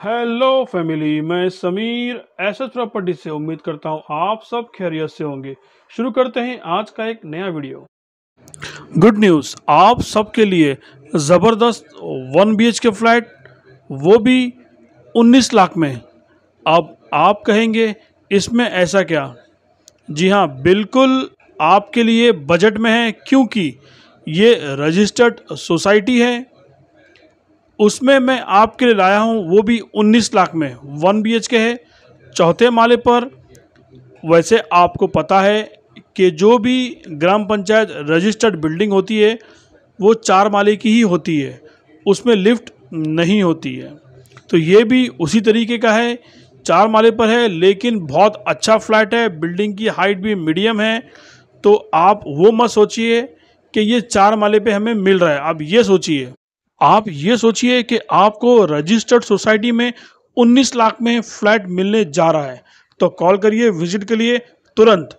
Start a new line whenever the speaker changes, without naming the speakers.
Hello family मैं Sameer S S property से उम्मीद करता हूँ आप सब खैरियत से होंगे। शुरू करते हैं आज का एक नया वीडियो। गुड न्यूज़ आप सबके लिए ज़बरदस्त वन बीएच के फ्लैट, वो भी 19 लाख में। अब आप कहेंगे, इसमें ऐसा क्या? जी हाँ बिल्कुल आपके लिए बजट में है, क्योंकि ये रजिस्टर्ड सोसाइटी है। उसमें मैं आपके लिए लाया हूँ, वो भी 19 लाख में। वन बी के है, चौथे माले पर। वैसे आपको पता है कि जो भी ग्राम पंचायत रजिस्टर्ड बिल्डिंग होती है, वो चार माले की ही होती है, उसमें लिफ्ट नहीं होती है। तो ये भी उसी तरीके का है, चार माले पर है, लेकिन बहुत अच्छा फ्लैट है, बिल्डिंग की हाइट भी मीडियम है। तो आप वो मत सोचिए कि ये चार माले पे हमें मिल रहा है, आप ये सोचिए। आप ये सोचिए कि आपको रजिस्टर्ड सोसाइटी में 19 लाख में फ्लैट मिलने जा रहा है। तो कॉल करिए, विज़िट के लिए तुरंत।